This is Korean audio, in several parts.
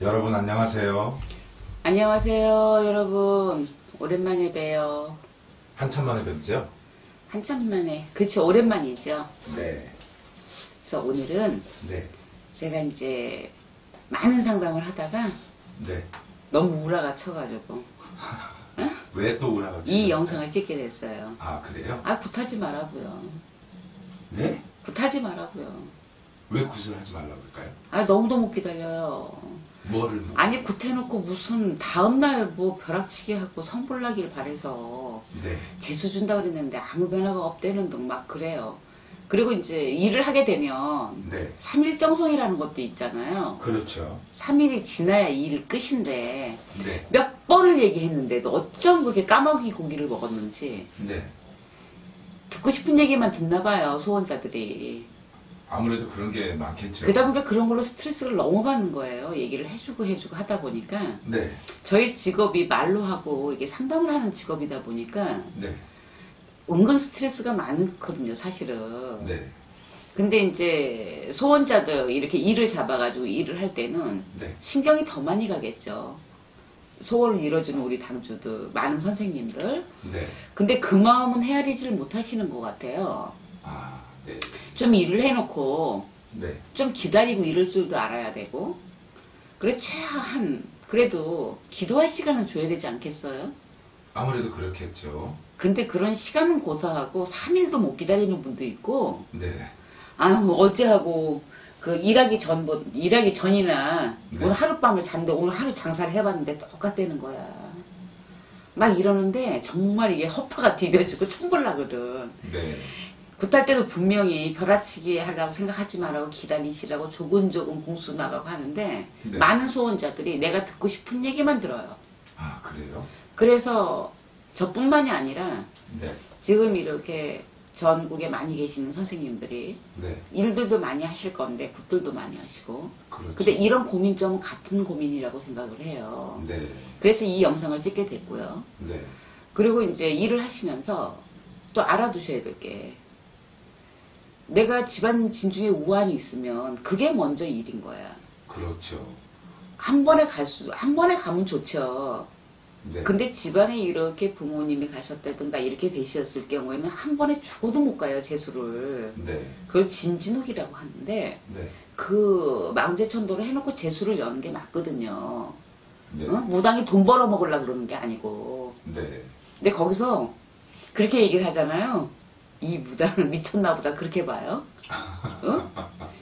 여러분 안녕하세요. 안녕하세요, 여러분. 오랜만에 봬요. 한참 만에 뵙죠? 한참 만에. 그치, 오랜만이죠. 네. 그래서 오늘은 네. 제가 이제 많은 상담을 하다가 네. 너무 우라가 쳐가지고 왜또 오라가 이 영상을 찍게 됐어요. 아 그래요? 아, 굿하지 말라고요. 네? 굿하지 말라고요. 왜 굿을 하지 말라고 할까요? 아, 너무도 못 기다려요. 뭐를 뭐? 아니, 굿해놓고 무슨 다음날 뭐 벼락치기 하고 성불나기를 바래서 네. 재수 준다고 그랬는데 아무 변화가 없대는 둥 막 그래요. 그리고 이제 일을 하게 되면 네. 3일 정성이라는 것도 있잖아요. 그렇죠. 3일이 지나야 일 끝인데 네. 몇 번을 얘기했는데도 어쩜 그렇게 까마귀 고기를 먹었는지 네. 듣고 싶은 얘기만 듣나 봐요 소원자들이 아무래도 그런 게 많겠죠. 그러다 보니까 그런 걸로 스트레스를 너무 받는 거예요 얘기를 해주고 해주고 하다 보니까 네. 저희 직업이 말로 하고 이게 상담을 하는 직업이다 보니까 네. 은근 스트레스가 많거든요 사실은 네. 근데 이제 소원자들 이렇게 일을 잡아가지고 일을 할 때는 네. 신경이 더 많이 가겠죠. 소원을 이뤄주는 우리 당주들, 많은 선생님들. 네. 근데 그 마음은 헤아리질 못하시는 것 같아요. 아, 네. 좀 일을 해놓고 네. 좀 기다리고 이럴 줄도 알아야 되고. 그래, 최한, 그래도 기도할 시간은 줘야 되지 않겠어요? 아무래도 그렇겠죠. 근데 그런 시간은 고사하고 3일도 못 기다리는 분도 있고, 네. 아유 어제하고 그 일하기 전 뭐 일하기 전이나 네. 오늘 하룻밤을 잤는데 오늘 하루 장사를 해봤는데 똑같다는 거야. 막 이러는데 정말 이게 허파가 디벼지고 천불나거든. 네. 굿할 때도 분명히 벼라치기 하려고 생각하지 말라고 기다리시라고 조근조근 공수 나가고 하는데 네. 많은 소원자들이 내가 듣고 싶은 얘기만 들어요. 아, 그래요? 그래서 저뿐만이 아니라 네. 지금 이렇게 전국에 많이 계시는 선생님들이 네. 일들도 많이 하실 건데 굿들도 많이 하시고 그렇죠. 근데 이런 고민점은 같은 고민이라고 생각을 해요 네. 그래서 이 영상을 찍게 됐고요 네. 그리고 이제 일을 하시면서 또 알아두셔야 될게 내가 집안 진중에 우환이 있으면 그게 먼저 일인 거야 그렇죠. 한 번에 갈 수 한 번에 가면 좋죠 네. 근데 집안에 이렇게 부모님이 가셨다든가 이렇게 되셨을 경우에는 한 번에 죽어도 못 가요 재수를 네. 그걸 진진옥이라고 하는데 네. 그 망제천도를 해놓고 재수를 여는 게 맞거든요. 네. 어? 무당이 돈 벌어 먹으려 그러는 게 아니고. 네. 근데 거기서 그렇게 얘기를 하잖아요. 이 무당은 미쳤나 보다 그렇게 봐요. 어?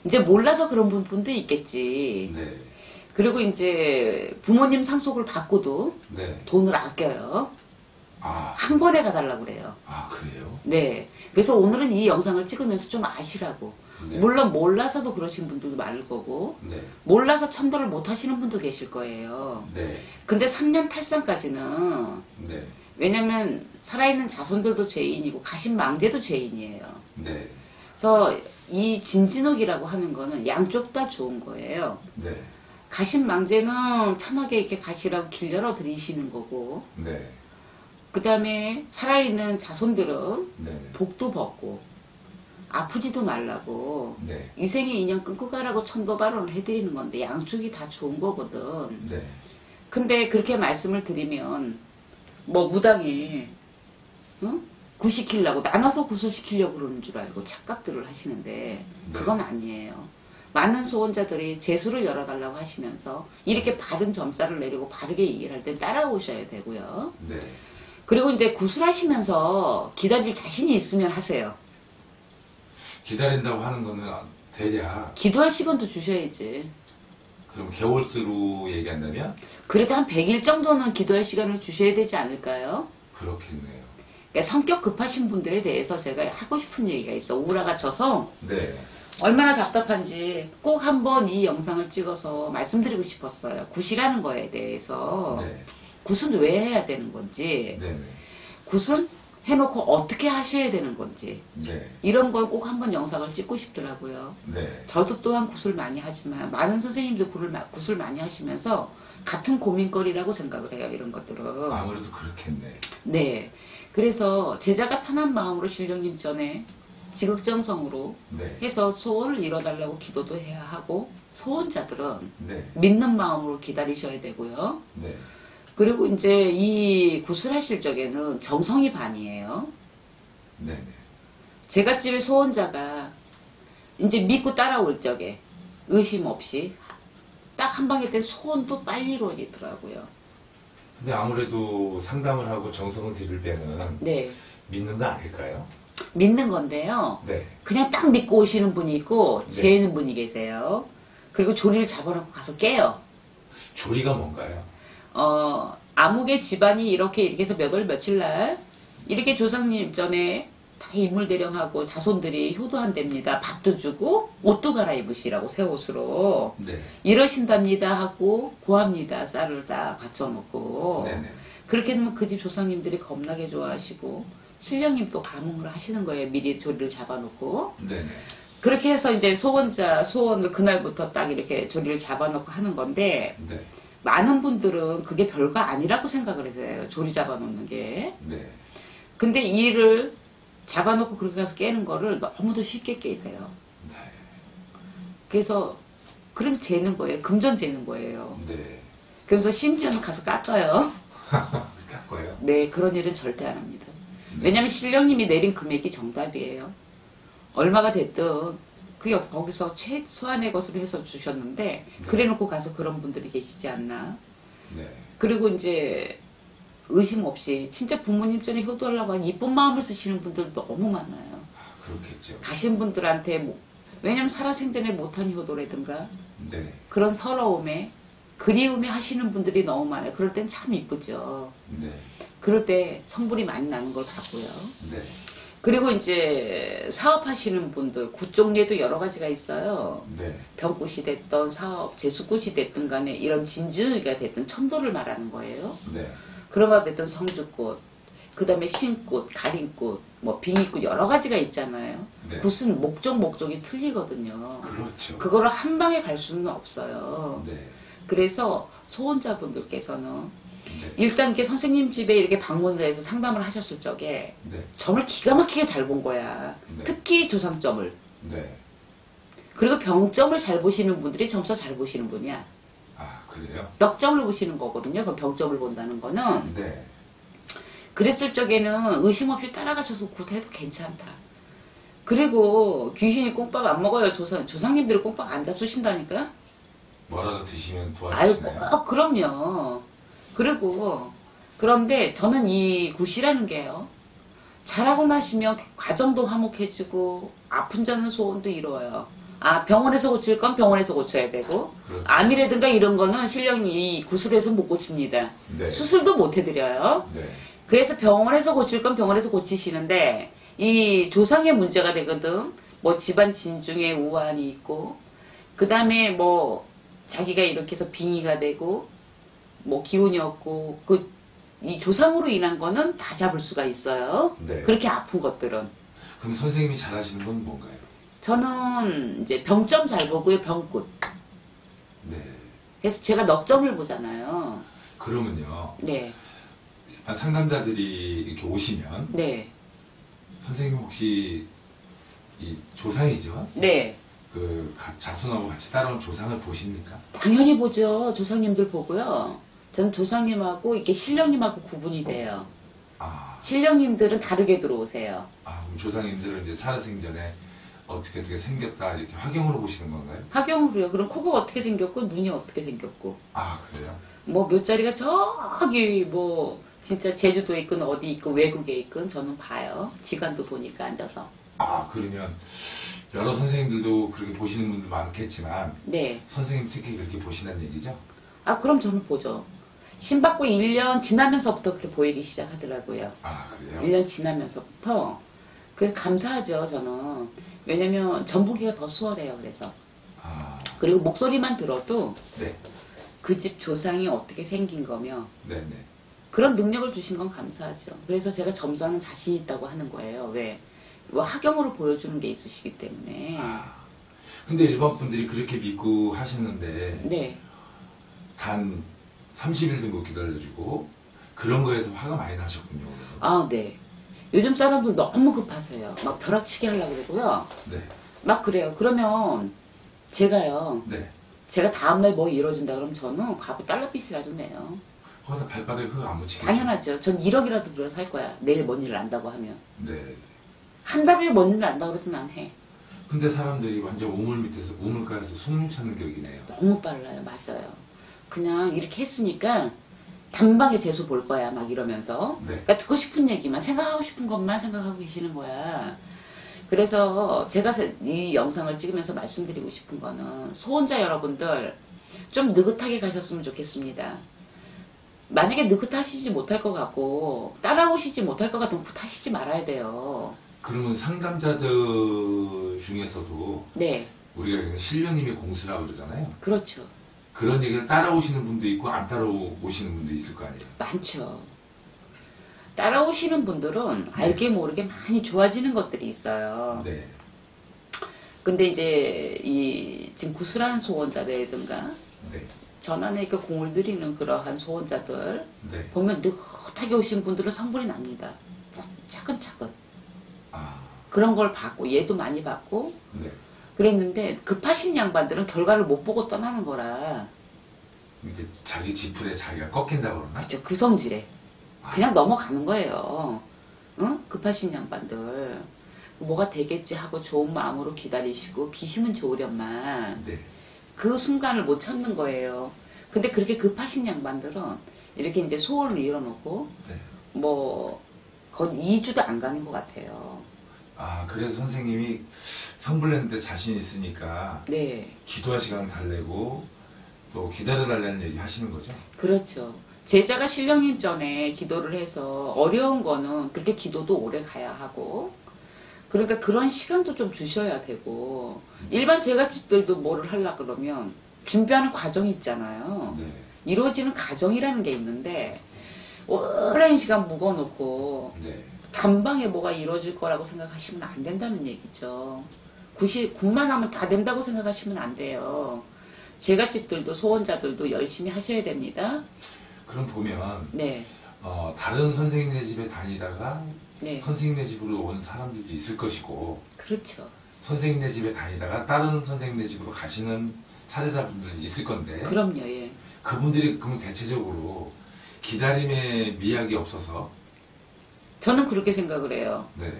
이제 몰라서 그런 분- 분도 있겠지. 네. 그리고 이제 부모님 상속을 받고도 네. 돈을 아껴요. 아, 한 번에 가달라고 그래요. 아, 그래요? 네. 그래서 오늘은 이 영상을 찍으면서 좀 아시라고. 네. 물론 몰라서도 그러신 분들도 많을 거고, 네. 몰라서 천도를 못 하시는 분도 계실 거예요. 네. 근데 3년 탈상까지는, 네. 왜냐면 살아있는 자손들도 죄인이고, 가신 망대도 죄인이에요. 네. 그래서 이 진진옥이라고 하는 거는 양쪽 다 좋은 거예요. 네. 가신 망제는 편하게 이렇게 가시라고 길 열어 드리시는 거고, 네. 그 다음에 살아있는 자손들은 네. 복도 벗고, 아프지도 말라고, 네. 이 생에 인연 끊고 가라고 천도 발언을 해드리는 건데, 양쪽이 다 좋은 거거든. 네. 근데 그렇게 말씀을 드리면, 뭐 무당이, 어? 구시키려고, 나눠서 구슬시키려고 그러는 줄 알고 착각들을 하시는데, 그건 아니에요. 많은 소원자들이 재수를 열어달라고 하시면서, 이렇게 바른 점사를 내리고 바르게 얘기를 할 땐 따라오셔야 되고요. 네. 그리고 이제 구슬하시면서 기다릴 자신이 있으면 하세요. 기다린다고 하는 거는 대략 기도할 시간도 주셔야지. 그럼 개월수로 얘기한다면 그래도 한 100일 정도는 기도할 시간을 주셔야 되지 않을까요? 그렇겠네요. 그러니까 성격 급하신 분들에 대해서 제가 하고 싶은 얘기가 있어. 우라가 쳐서 네. 얼마나 답답한지 꼭 한번 이 영상을 찍어서 말씀드리고 싶었어요. 굿이라는 거에 대해서. 네. 굿은 왜 해야 되는 건지, 네. 네. 굿은 해놓고 어떻게 하셔야 되는 건지, 네. 이런 걸 꼭 한번 영상을 찍고 싶더라고요. 네. 저도 또한 굿을 많이 하지만 많은 선생님들 굿을, 마- 굿을 많이 하시면서 같은 고민거리라고 생각을 해요. 이런 것들은. 아무래도 그렇겠네. 네. 그래서 제자가 편한 마음으로 신령님 전에 지극정성으로 네. 해서 소원을 이뤄달라고 기도도 해야 하고 소원자들은 네. 믿는 마음으로 기다리셔야 되고요. 네. 그리고 이제 이 구슬하실 적에는 정성이 반이에요. 네. 네. 제가 집에 소원자가 이제 믿고 따라올 적에 의심 없이 딱 한 방에 된 소원도 빨리 이루어지더라고요. 근데 아무래도 상담을 하고 정성을 들일 때는 네. 믿는 거 아닐까요? 믿는 건데요. 네. 그냥 딱 믿고 오시는 분이 있고 네. 재는 분이 계세요. 그리고 조리를 잡아놓고 가서 깨요. 조리가 뭔가요? 어, 암흑의 집안이 이렇게 이렇게 해서 몇 월 며칠 날 이렇게 조상님 전에 다 인물 대령하고 자손들이 효도한답니다. 밥도 주고 옷도 갈아입으시라고 새 옷으로 네. 이러신답니다 하고 구합니다. 쌀을 다 받쳐놓고 네 네. 그렇게 되면 그 집 조상님들이 겁나게 좋아하시고 신령님도 감흥을 하시는 거예요. 미리 조리를 잡아놓고. 그렇게 해서 이제 소원자 소원을 그날부터 딱 이렇게 조리를 잡아놓고 하는 건데 네. 많은 분들은 그게 별거 아니라고 생각을 해서요. 조리 잡아놓는 게. 네. 근데 이 일을 잡아놓고 그렇게 가서 깨는 거를 너무도 쉽게 깨세요. 네. 그래서 그럼 재는 거예요. 금전 재는 거예요. 네. 그래서 심지어는 가서 깎아요. 깎아요. 네, 그런 일은 절대 안 합니다. 네. 왜냐면 신령님이 내린 금액이 정답이에요. 얼마가 됐든 그게 거기서 최소한의 것으로 해서 주셨는데 그래놓고 가서 그런 분들이 계시지 않나. 네. 그리고 이제 의심 없이 진짜 부모님 전에 효도하려고 하는 이쁜 마음을 쓰시는 분들 너무 많아요. 아, 그렇겠죠. 가신 분들한테 뭐, 왜냐면 살아생전에 못한 효도라든가 네. 그런 서러움에 그리움에 하시는 분들이 너무 많아요. 그럴 땐 참 이쁘죠. 네. 그럴 때 성불이 많이 나는 걸 봤고요. 네. 그리고 이제 사업하시는 분들 굿 종류에도 여러 가지가 있어요. 네. 병굿이 됐던 사업, 재수굿이 됐든 간에 이런 진주가 됐든 천도를 말하는 거예요. 네. 거 됐든 성주굿, 그 다음에 신굿, 가림굿, 뭐 빙의굿 여러 가지가 있잖아요. 네. 굿은 목적 목적이 틀리거든요. 그렇죠. 그거를 한 방에 갈 수는 없어요. 네. 그래서 소원자분들께서는 네. 일단 이렇게 선생님 집에 이렇게 방문을 해서 상담을 하셨을 적에 네. 점을 기가 막히게 잘 본 거야. 네. 특히 조상점을. 네. 그리고 병점을 잘 보시는 분들이 점수 잘 보시는 분이야. 아, 그래요? 넉점을 보시는 거거든요. 그 병점을 본다는 거는. 네. 그랬을 적에는 의심 없이 따라가셔서 굿해도 괜찮다. 그리고 귀신이 꽁밥 안 먹어요. 조상, 조상님들이 꽁밥 안 잡수신다니까? 뭐라도 드시면 아유, 도와주시나요? 꼭, 그럼요. 그리고, 그런데 저는 이 굿이라는 게요. 잘하고 나시면 가정도 화목해지고, 아픈 자는 소원도 이루어요. 아, 병원에서 고칠 건 병원에서 고쳐야 되고, 그렇죠. 암이라든가 이런 거는 신령이 이 구슬에서 못 고칩니다. 네. 수술도 못 해드려요. 네. 그래서 병원에서 고칠 건 병원에서 고치시는데 이 조상의 문제가 되거든. 뭐 집안 진중에 우환이 있고 그 다음에 뭐 자기가 이렇게 해서 빙의가 되고 뭐 기운이 없고 그 이 조상으로 인한 거는 다 잡을 수가 있어요. 네. 그렇게 아픈 것들은 그럼 선생님이 잘하시는 건 뭔가요? 저는 이제 병점 잘 보고요 병굿. 네. 그래서 제가 넉점을 보잖아요. 그러면요. 네, 일반 상담자들이 이렇게 오시면 네, 선생님 혹시 이 조상이죠? 네. 그 가- 자손하고 같이 따라온 조상을 보십니까? 당연히 보죠. 조상님들 보고요. 저는 조상님하고 이렇게 신령님하고 구분이 돼요. 아, 신령님들은 다르게 들어오세요. 아 그럼 조상님들은 이제 살아생전에 어떻게 어떻게 생겼다 이렇게 화경으로 보시는 건가요? 하경으로요. 그럼 코가 어떻게 생겼고 눈이 어떻게 생겼고 아 그래요? 뭐 몇 자리가 저기 뭐 진짜 제주도에 있건 어디 있건 외국에 있건 저는 봐요. 지간도 보니까 앉아서. 아 그러면 여러 선생님들도 그렇게 보시는 분들 많겠지만 네. 선생님 특히 그렇게 보시는 얘기죠? 아 그럼 저는 보죠. 신받고 1년 지나면서부터 그렇게 보이기 시작하더라고요. 아 그래요? 1년 지나면서부터 그 감사하죠 저는 왜냐면 전보기가 더 수월해요 그래서 아, 그리고 목소리만 들어도 네, 그 집 조상이 어떻게 생긴 거며 네, 네. 그런 능력을 주신 건 감사하죠 그래서 제가 점수하는 자신 있다고 하는 거예요 왜? 뭐 하경으로 보여주는 게 있으시기 때문에 아, 근데 일반 분들이 그렇게 믿고 하시는데 네 단 30일 정도 기다려주고 그런 거에서 화가 많이 나셨군요. 아, 네. 요즘 사람들 너무 급하세요. 막 벼락치기 하려고 그러고요. 네. 막 그래요. 그러면 제가요. 네. 제가 다음날 뭐 이루어진다 그러면 저는 가부 달러빚이라도 내요. 거기서 발바닥에 흙 안 묻히게. 당연하죠. 전 1억이라도 들어서 할 거야. 내일 뭔 일을 안다고 하면. 네. 한달 후에 뭔 일을 안다고 그래서 난 해. 근데 사람들이 완전 우물 밑에서 우물가에서 숨을 찾는 격이네요. 너무 빨라요. 맞아요. 그냥 이렇게 했으니까 단방에 재수 볼 거야. 막 이러면서. 네. 그러니까 듣고 싶은 얘기만 생각하고 싶은 것만 생각하고 계시는 거야. 그래서 제가 이 영상을 찍으면서 말씀드리고 싶은 거는 소원자 여러분들 좀 느긋하게 가셨으면 좋겠습니다. 만약에 느긋하시지 못할 것 같고 따라오시지 못할 것 같으면 굿하시지 말아야 돼요. 그러면 상담자들 중에서도 네, 우리가 그냥 신령님의 공수라고 그러잖아요. 그렇죠. 그런 얘기를 따라오시는 분도 있고 안 따라오시는 분도 있을 거 아니에요. 많죠. 따라오시는 분들은 알게 모르게 많이 좋아지는 것들이 있어요. 네. 근데 이제 이 지금 구슬하는 소원자라든가 네. 전환에 그 공을 들이는 그러한 소원자들 네. 보면 느긋하게 오신 분들은 성불이 납니다. 차- 차근차근 아. 그런 걸 받고 얘도 많이 받고 네. 그랬는데 급하신 양반들은 결과를 못 보고 떠나는 거라 이게 자기 지풀에 자기가 꺾인다 그러나? 그쵸 그 성질에 그냥 넘어가는 거예요. 응? 급하신 양반들 뭐가 되겠지 하고 좋은 마음으로 기다리시고 비시면 좋으련만 네. 그 순간을 못 참는 거예요. 근데 그렇게 급하신 양반들은 이렇게 이제 소원을 이뤄놓고 네. 뭐 거의 2주도 안 가는 것 같아요. 아, 그래서 선생님이 성불냈는데 자신 있으니까 네, 기도할 시간 달래고 또 기다려달라는 얘기 하시는 거죠? 그렇죠. 제자가 신령님 전에 기도를 해서 어려운 거는 그렇게 기도도 오래 가야 하고 그러니까 그런 시간도 좀 주셔야 되고 일반 제가집들도 뭐를 하려 그러면 준비하는 과정이 있잖아요. 네. 이루어지는 과정이라는 게 있는데 오랜 시간 묵어놓고 네. 단방에 뭐가 이루어질 거라고 생각하시면 안 된다는 얘기죠. 굿이, 굿만 하면 다 된다고 생각하시면 안 돼요. 제가집들도 소원자들도 열심히 하셔야 됩니다. 그럼 보면 네, 어, 다른 선생님네 집에 다니다가 네, 선생님네 집으로 온 사람들도 있을 것이고 그렇죠. 선생님네 집에 다니다가 다른 선생님네 집으로 가시는 사례자분들이 있을 건데 그럼요, 예. 그분들이 그러면 대체적으로 기다림의 미학이 없어서 저는 그렇게 생각을 해요. 네.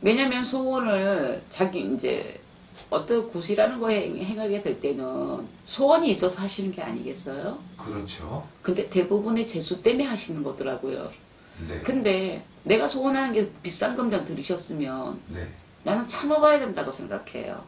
왜냐면 소원을 자기 이제 어떤 굿이라는 거에 행하게 될 때는 소원이 있어서 하시는 게 아니겠어요? 그렇죠. 근데 대부분의 재수 때문에 하시는 거더라고요. 네. 근데 내가 소원하는 게 비싼 금전 들이셨으면 네. 나는 참아봐야 된다고 생각해요.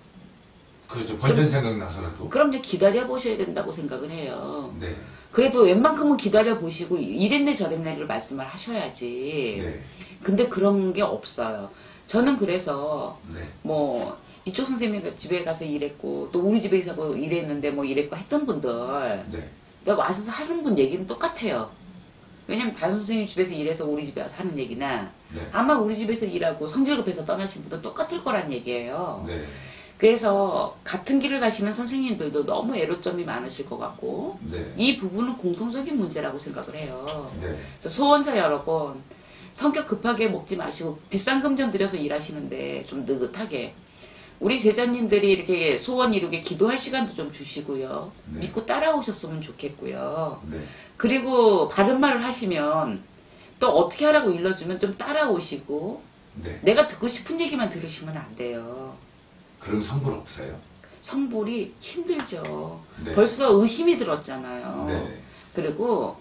그렇죠. 번전 생각 나서라도. 그럼요 기다려 보셔야 된다고 생각을 해요. 네. 그래도 웬만큼은 기다려 보시고 이랬네 저랬네를 말씀을 하셔야지. 네. 근데 그런 게 없어요. 저는 그래서 네. 뭐 이쪽 선생님 집에 가서 일했고 또 우리 집에 가서 일했는데 뭐 일했고 했던 분들 네. 내가 와서 하는 분 얘기는 똑같아요. 왜냐면 다른 선생님 집에서 일해서 우리 집에 와서 하는 얘기나 네. 아마 우리 집에서 일하고 성질 급해서 떠나신 분도 똑같을 거란 얘기예요. 네. 그래서 같은 길을 가시는 선생님들도 너무 애로점이 많으실 것 같고 네. 이 부분은 공통적인 문제라고 생각을 해요. 네. 소원자 여러분 성격 급하게 먹지 마시고 비싼 금전 들여서 일하시는데 좀 느긋하게 우리 제자님들이 이렇게 소원 이루게 기도할 시간도 좀 주시고요. 네. 믿고 따라오셨으면 좋겠고요. 네. 그리고 바른 말을 하시면 또 어떻게 하라고 일러주면 좀 따라오시고 네. 내가 듣고 싶은 얘기만 들으시면 안 돼요. 그럼 성불 없어요. 성불이 힘들죠. 네. 벌써 의심이 들었잖아요. 네. 그리고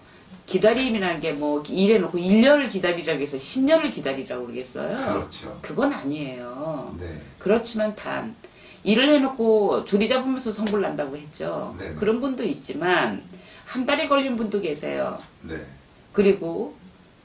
기다림이라는 게 뭐 일해놓고 1년을 기다리라고 해서 10년을 기다리라고 그러겠어요? 그렇죠. 그건 아니에요. 네. 그렇지만 단 일을 해놓고 조리 잡으면서 성불 난다고 했죠. 네네. 그런 분도 있지만 한 달이 걸린 분도 계세요. 네. 그리고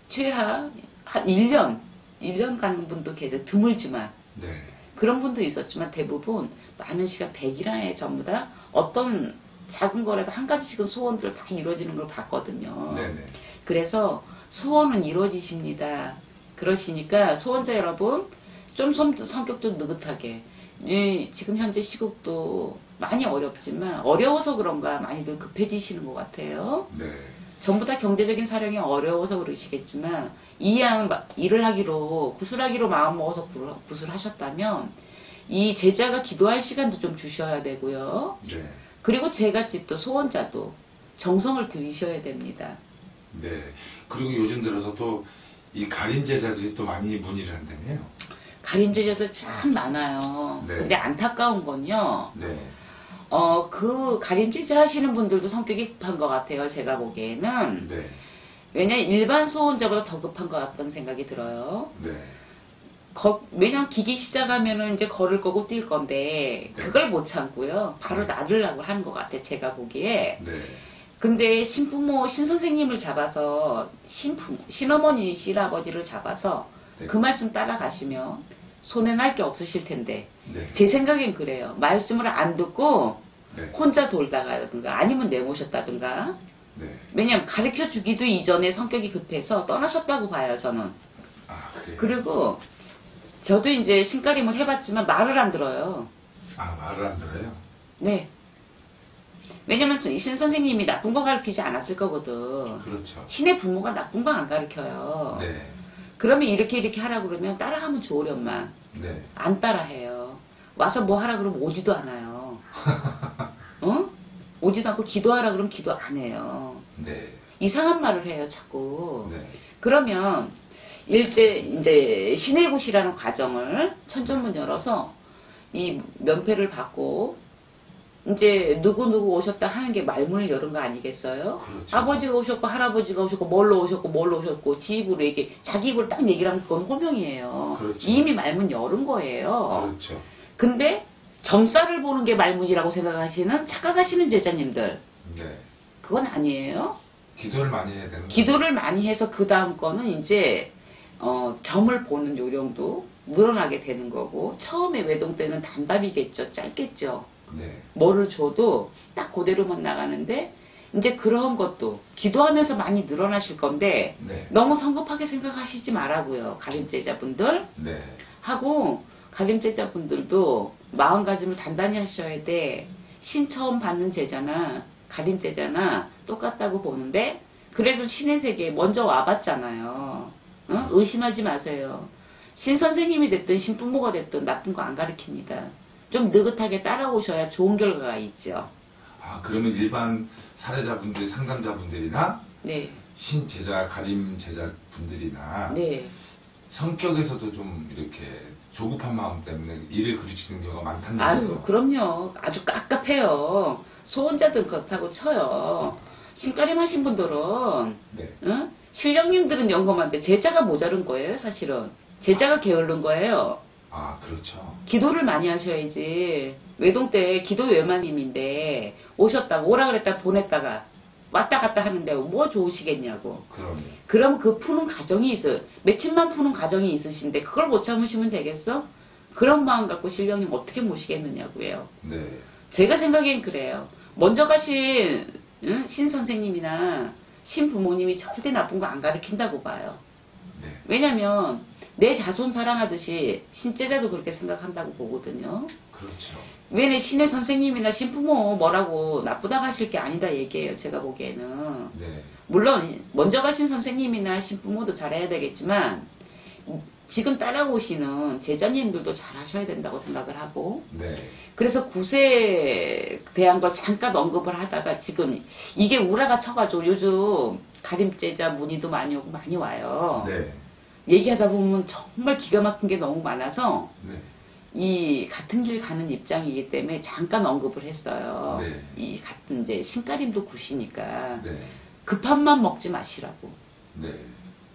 최하 한 1년, 1년 가는 분도 계세요. 드물지만. 네. 그런 분도 있었지만 대부분 많은 시간 100일 안에 전부 다 어떤 작은 거라도 한 가지씩은 소원들 다 이루어지는 걸 봤거든요. 네네. 그래서 소원은 이루어지십니다. 그러시니까 소원자 여러분 좀 성, 성격 좀 느긋하게 이 지금 현재 시국도 많이 어렵지만 어려워서 그런가 많이들 급해지시는 것 같아요. 네. 전부 다 경제적인 사정이 어려워서 그러시겠지만 이양 일을 하기로 구슬하기로 마음 먹어서 구- 구슬하셨다면 이 제자가 기도할 시간도 좀 주셔야 되고요. 네. 그리고 제갓집도 소원자도 정성을 들이셔야 됩니다. 네. 그리고 요즘 들어서 또 이 가림 제자들이 또 많이 문의를 한다며요. 가림 제자들 참 많아요. 네. 근데 안타까운 건요. 네. 어, 그 가림 제자 하시는 분들도 성격이 급한 것 같아요. 제가 보기에는. 네. 왜냐 일반 소원자보다 더 급한 것 같다는 생각이 들어요. 네. 거, 왜냐면 기기 시작하면은 이제 걸을 거고 뛸 건데 네. 그걸 못 참고요. 바로 네. 나르려고 하는 것 같아. 제가 보기에. 네. 근데 신부모 신선생님을 잡아서 신부 신어머니 신아버지를 잡아서 네. 그 말씀 따라가시면 손해 날 게 없으실 텐데 네. 제 생각엔 그래요. 말씀을 안 듣고 네. 혼자 돌다가든가 아니면 내모셨다든가 네. 왜냐면 가르쳐 주기도 이전에 성격이 급해서 떠나셨다고 봐요 저는. 아? 그리고 저도 이제 신가림을 해봤지만 말을 안 들어요. 아, 말을 안 들어요? 네. 왜냐면 신 선생님이 나쁜 거 가르치지 않았을 거거든. 그렇죠. 신의 부모가 나쁜 거 안 가르쳐요. 네. 그러면 이렇게 이렇게 하라 그러면 따라하면 좋으련만 네. 안 따라해요. 와서 뭐 하라 그러면 오지도 않아요. 어? 오지도 않고 기도하라 그러면 기도 안 해요. 네. 이상한 말을 해요, 자꾸. 네. 그러면 일제 이제 신의 곳이라는 과정을 천전문 열어서 이 면패를 받고 이제 누구 누구 오셨다 하는 게 말문을 열은 거 아니겠어요? 그렇죠. 아버지가 오셨고 할아버지가 오셨고 뭘로 오셨고 뭘로 오셨고 지 입으로 이게 자기 입으로 딱 얘기를 하면 그건 호명이에요. 그렇죠. 이미 말문 열은 거예요. 그렇죠. 근데 점살을 보는 게 말문이라고 생각하시는 착각하시는 제자님들 네. 그건 아니에요. 기도를 많이 해야 되는 기도를 많이 해서 그 다음 거는 이제 어, 점을 보는 요령도 늘어나게 되는 거고 처음에 외동 때는 단답이겠죠 짧겠죠 네. 뭐를 줘도 딱 그대로만 나가는데 이제 그런 것도 기도하면서 많이 늘어나실 건데 네. 너무 성급하게 생각하시지 말라고요 가림제자분들 네. 하고 가림제자분들도 마음가짐을 단단히 하셔야 돼. 신 처음 받는 제자나 가림제자나 똑같다고 보는데 그래도 신의 세계에 먼저 와봤잖아요. 응? 의심하지 마세요. 신 선생님이 됐든 신 부모가 됐든 나쁜 거 안 가르칩니다. 좀 느긋하게 따라오셔야 좋은 결과가 있죠. 아, 그러면 일반 사례자분들, 상담자분들이나 네, 신 제자, 가림 제자분들이나 네. 성격에서도 좀 이렇게 조급한 마음 때문에 일을 그르치는 경우가 많다는 아유, 거예요. 그럼요. 아주 깝깝해요. 소원자들 그렇다고 쳐요. 신가림 하신 분들은 네. 응? 신령님들은 영검한데 제자가 모자른 거예요, 사실은. 제자가 게으른 거예요. 아, 그렇죠. 기도를 많이 하셔야지. 외동 때 기도 외마님인데 오셨다가 오라 그랬다 보냈다가 왔다 갔다 하는데 뭐 좋으시겠냐고. 그럼요. 그럼 그 푸는 과정이 있어요. 며칠만 푸는 과정이 있으신데 그걸 못 참으시면 되겠어? 그런 마음 갖고 신령님 어떻게 모시겠느냐고요. 네. 제가 생각엔 그래요. 먼저 가신 응? 신 선생님이나 신 부모님이 절대 나쁜 거 안 가르친다고 봐요. 네. 왜냐면 내 자손 사랑하듯이 신제자도 그렇게 생각한다고 보거든요. 그렇죠. 왜냐 신의 선생님이나 신 부모 뭐라고 나쁘다 하실 게 아니다 얘기해요. 제가 보기에는. 네. 물론 먼저 가신 선생님이나 신 부모도 잘해야 되겠지만 지금 따라오시는 제자님들도 잘하셔야 된다고 생각을 하고 네. 그래서 구세에 대한 걸 잠깐 언급을 하다가 지금 이게 우라가 쳐가지고 요즘 가림제자 문의도 많이 오고 많이 와요. 네. 얘기하다 보면 정말 기가 막힌 게 너무 많아서 네. 이 같은 길 가는 입장이기 때문에 잠깐 언급을 했어요. 네. 이 같은 이제 신가림도 굿이니까 네. 급한 맘 먹지 마시라고. 네.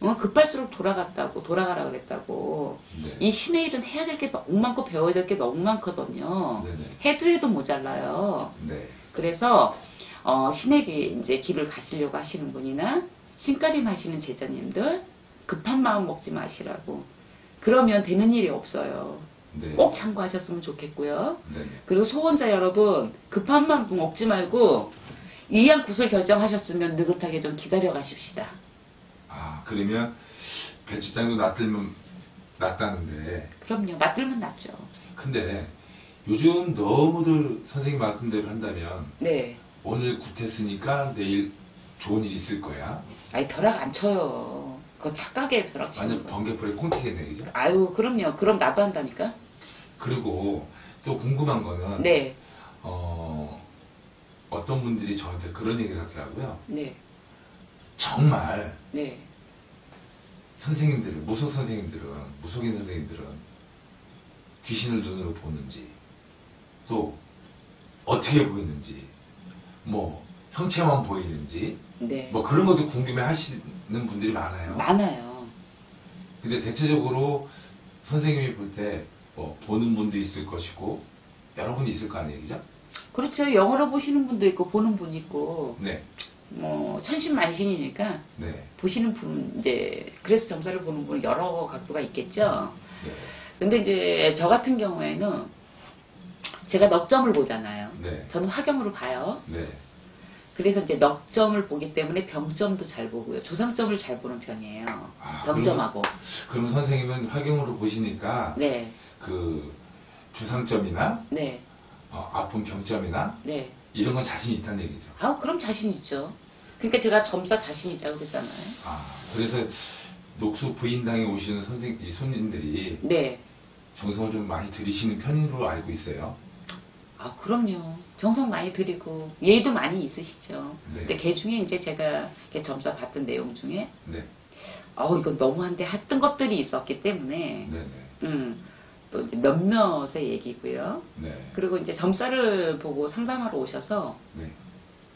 어, 급할수록 돌아갔다고 돌아가라 그랬다고. 네. 이 신의 일은 해야 될 게 너무 많고 배워야 될 게 너무 많거든요. 네네. 해도 해도 모자라요. 네. 그래서 어, 신의 길, 이제 길을 가시려고 하시는 분이나 신가림 하시는 제자님들 급한 마음 먹지 마시라고. 그러면 되는 일이 없어요. 네. 꼭 참고하셨으면 좋겠고요. 네네. 그리고 소원자 여러분 급한 마음 먹지 말고 이양 굿을 결정하셨으면 느긋하게 좀 기다려 가십시다. 아, 그러면 배치장도 놔들면 낫다는데 그럼요. 맞들면 낫죠. 근데 요즘 너무들 선생님 말씀대로 한다면 네. 오늘 굿했으니까 내일 좋은 일 있을 거야. 아니 벼락 안 쳐요. 그거 착각에 벼락 치는 완전 거. 번개불에 꽁튀겠네, 그죠? 아유 그럼요. 그럼 나도 한다니까. 그리고 또 궁금한 거는 네, 어, 어떤 분들이 저한테 그런 얘기를 하더라고요. 네, 정말 네. 선생님들은 무속 선생님들은 무속인 선생님들은 귀신을 눈으로 보는지 또 어떻게 보이는지 뭐 형체만 보이는지 네. 뭐 그런 것도 궁금해 하시는 분들이 많아요. 많아요. 근데 대체적으로 선생님이 볼 때 뭐 보는 분도 있을 것이고 여러 분이 있을 거 아니에요, 그죠? 그렇죠. 영어로 보시는 분도 있고 보는 분 있고 네, 뭐 천신만신이니까 네, 보시는 분 이제 그래서 점사를 보는 분은 여러 각도가 있겠죠. 네, 근데 이제 저 같은 경우에는 제가 넉점을 보잖아요. 네, 저는 화경으로 봐요. 네. 그래서 이제 넉점을 보기 때문에 병점도 잘 보고요. 조상점을 잘 보는 편이에요. 아, 병점하고. 그럼 선생님은 화경으로 보시니까 네, 그 조상점이나 네, 어, 아픈 병점이나 네. 이런 건 자신 있다는 얘기죠. 아, 그럼 자신 있죠. 그러니까 제가 점사 자신 있다고 그랬잖아요. 아, 그래서 녹수 부인당에 오시는 선생 이 손님들이 네. 정성을 좀 많이 들이시는 편으로 알고 있어요. 아, 그럼요. 정성 많이 드리고, 예의도 많이 있으시죠. 네. 근데 그 중에 이제 제가 점사 봤던 내용 중에, 네, 어, 이거 너무한데 했던 것들이 있었기 때문에, 네, 네, 음, 또 이제 몇몇의 얘기고요. 네, 그리고 이제 점사를 보고 상담하러 오셔서 네,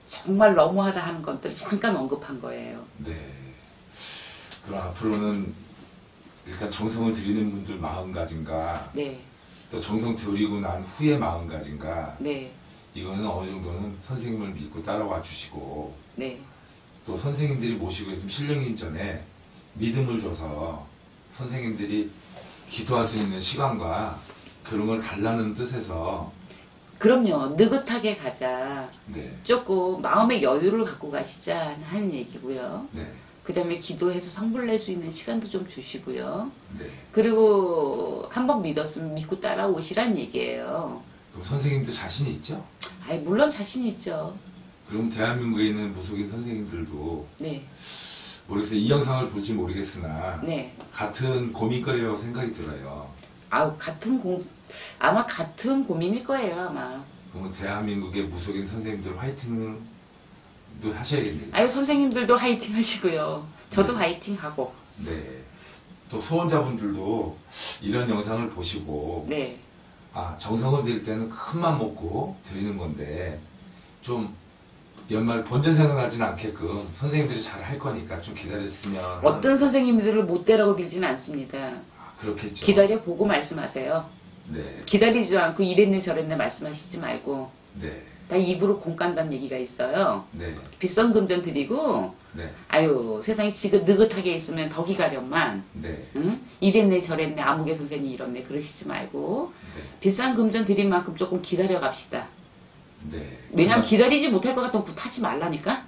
정말 너무하다 하는 것들을 잠깐 언급한 거예요. 네. 그럼 앞으로는 일단 정성을 들이는 분들 마음가짐과 네, 또 정성 들이고 난 후의 마음가짐과 네, 이거는 어느 정도는 선생님을 믿고 따라와 주시고 네, 또 선생님들이 모시고 있으면 신령님 전에 믿음을 줘서 선생님들이 기도할 수 있는 시간과 그런 걸 달라는 뜻에서 그럼요. 느긋하게 가자. 네, 조금 마음의 여유를 갖고 가시자 하는 얘기고요. 네, 그 다음에 기도해서 성불 낼 수 있는 시간도 좀 주시고요. 네. 그리고 한번 믿었으면 믿고 따라오시란 얘기예요. 그럼 선생님도 자신 있죠? 아이, 물론 자신 있죠. 그럼 대한민국에 있는 무속인 선생님들도 네, 모르겠어요. 이 영상을 볼지 모르겠으나 네. 같은 고민거리라고 생각이 들어요. 아우, 같은 공, 아마 같은 고민일 거예요, 아마. 그러면 대한민국의 무속인 선생님들 화이팅도 하셔야겠네요. 아유, 선생님들도 화이팅 하시고요. 저도 네. 화이팅 하고. 네. 또 소원자분들도 이런 영상을 보시고 네. 아 정성을 드릴 때는 큰맘 먹고 드리는 건데 좀 연말 본전 생각나진 않게끔 선생님들이 잘 할 거니까 좀 기다렸으면 어떤 선생님들을 못 되라고 빌지는 않습니다. 아, 그렇겠죠. 기다려 보고 말씀하세요. 네, 기다리지 않고 이랬네 저랬네 말씀하시지 말고 네, 다 입으로 공 깐다는 얘기가 있어요. 네, 빗선 금전 드리고 네, 아유 세상에 지금 느긋하게 있으면 더 기다렸만 네, 응? 이랬네 저랬네 아무개 선생님 이렇네 그러시지 말고 네, 비싼 금전 드린 만큼 조금 기다려 갑시다. 네. 왜냐면 그 기다리지 못할 것 같으면 굿하지 말라니까.